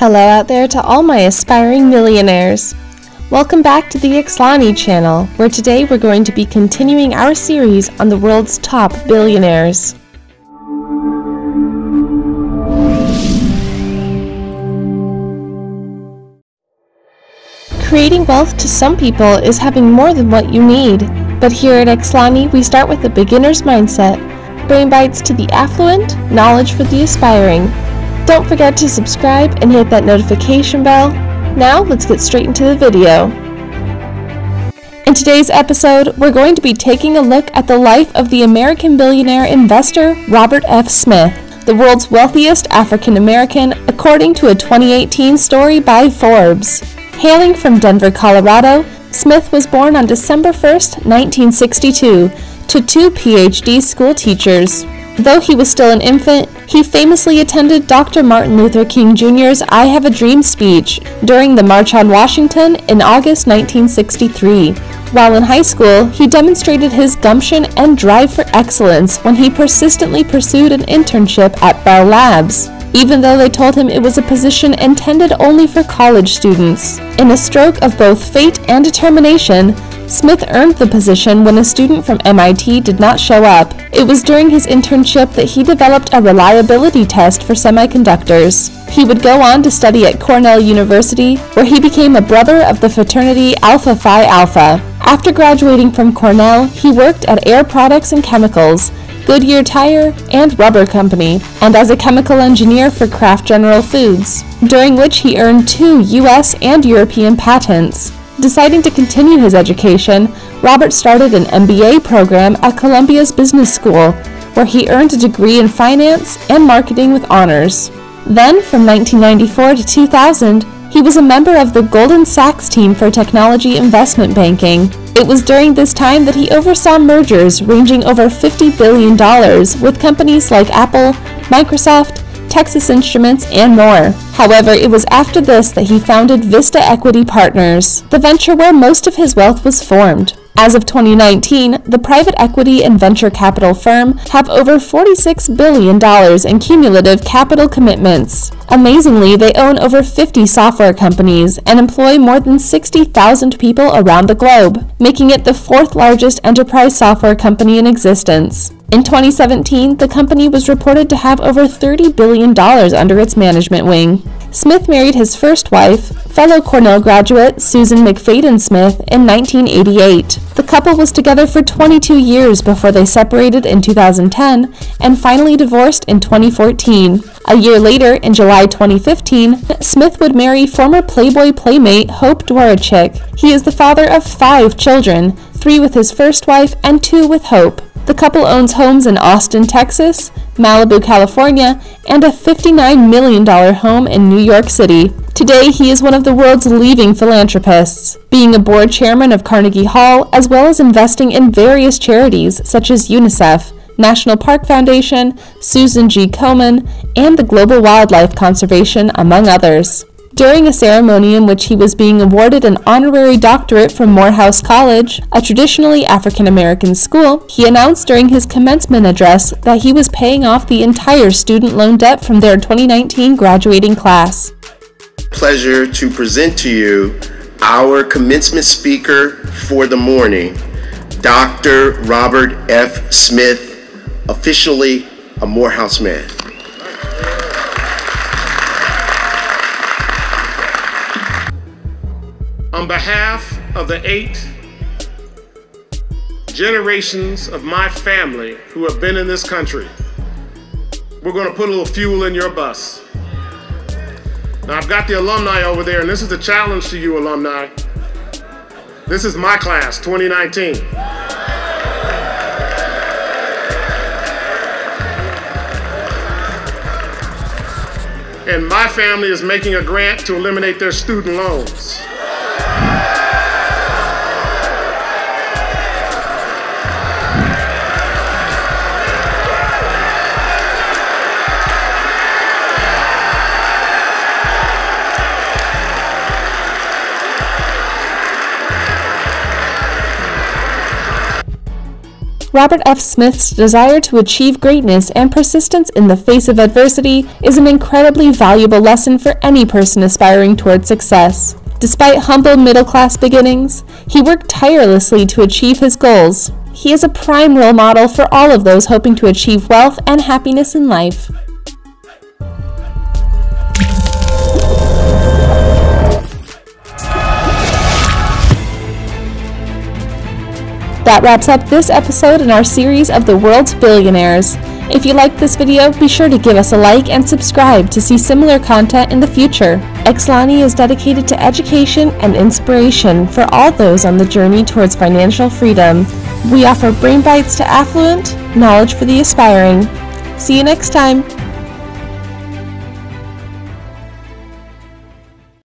Hello out there to all my aspiring millionaires. Welcome back to the Xlani channel, where today we're going to be continuing our series on the world's top billionaires. Creating wealth to some people is having more than what you need, but here at Xlani we start with a beginner's mindset, brain bites to the affluent, knowledge for the aspiring, don't forget to subscribe and hit that notification bell. Now let's get straight into the video. In today's episode, we're going to be taking a look at the life of the American billionaire investor Robert F. Smith, the world's wealthiest African American, according to a 2018 story by Forbes. Hailing from Denver, Colorado, Smith was born on December 1, 1962, to two PhD school teachers. Though he was still an infant, he famously attended Dr. Martin Luther King Jr.'s I Have a Dream speech during the March on Washington in August 1963. While in high school, he demonstrated his gumption and drive for excellence when he persistently pursued an internship at Bell Labs, even though they told him it was a position intended only for college students. In a stroke of both fate and determination, Smith earned the position when a student from MIT did not show up. It was during his internship that he developed a reliability test for semiconductors. He would go on to study at Cornell University, where he became a brother of the fraternity Alpha Phi Alpha. After graduating from Cornell, he worked at Air Products and Chemicals, Goodyear Tire, and Rubber Company, and as a chemical engineer for Kraft General Foods, during which he earned two U.S. and European patents. Deciding to continue his education, Robert started an MBA program at Columbia's Business School, where he earned a degree in finance and marketing with honors. Then, from 1994 to 2000, he was a member of the Goldman Sachs team for technology investment banking. It was during this time that he oversaw mergers ranging over $50 billion with companies like Apple, Microsoft, Texas Instruments, and more. However, it was after this that he founded Vista Equity Partners, the venture where most of his wealth was formed. As of 2019, the private equity and venture capital firm have over $46 billion in cumulative capital commitments. Amazingly, they own over 50 software companies and employ more than 60,000 people around the globe, making it the fourth largest enterprise software company in existence. In 2017, the company was reported to have over $30 billion under its management wing. Smith married his first wife, fellow Cornell graduate Susan McFadden Smith, in 1988. The couple was together for 22 years before they separated in 2010 and finally divorced in 2014. A year later, in July 2015, Smith would marry former Playboy playmate Hope Dworaczyk. He is the father of five children, three with his first wife and two with Hope. The couple owns homes in Austin, Texas, Malibu, California, and a $59 million home in New York City. Today, he is one of the world's leading philanthropists, being a board chairman of Carnegie Hall, as well as investing in various charities such as UNICEF, National Park Foundation, Susan G. Komen, and the Global Wildlife Conservation, among others. During a ceremony in which he was being awarded an honorary doctorate from Morehouse College, a traditionally African American school, he announced during his commencement address that he was paying off the entire student loan debt from their 2019 graduating class. Pleasure to present to you our commencement speaker for the morning, Dr. Robert F. Smith, officially a Morehouse man. On behalf of the eight generations of my family who have been in this country, we're going to put a little fuel in your bus. Now, I've got the alumni over there, and this is a challenge to you, alumni. This is my class, 2019. And my family is making a grant to eliminate their student loans. Robert F. Smith's desire to achieve greatness and persistence in the face of adversity is an incredibly valuable lesson for any person aspiring toward success. Despite humble middle class beginnings, he worked tirelessly to achieve his goals. He is a prime role model for all of those hoping to achieve wealth and happiness in life. That wraps up this episode in our series of the world's billionaires. If you liked this video, be sure to give us a like and subscribe to see similar content in the future. Xlani is dedicated to education and inspiration for all those on the journey towards financial freedom. We offer brain bites to affluent, knowledge for the aspiring. See you next time.